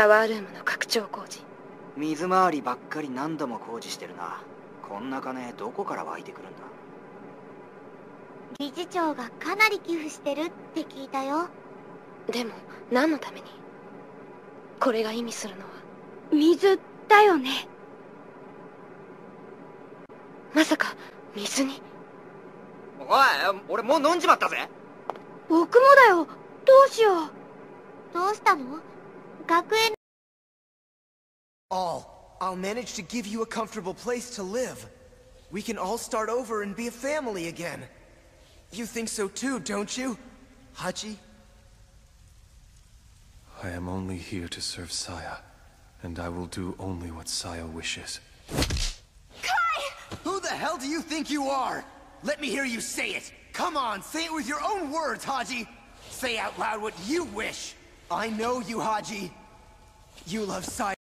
シャワールームの拡張工事。水回りばっかり何度も工事してるな。こんな金どこから湧いてくるんだ？理事長がかなり寄付してるって聞いたよ。でも何のために？これが意味するのは？水だよね。まさか水に？おい俺もう飲んじまったぜ。僕もだよ。どうしよう。どうしたの？学園 All, I'll manage to give you a comfortable place to live. We can all start over and be a family again. You think so too, don't you? Haji? I am only here to serve Saya, and I will do only what Saya wishes. Kai! Who the hell do you think you are? Let me hear you say it. Come on, say it with your own words, Haji. Say out loud what you wish. I know you, Haji. You love Saya.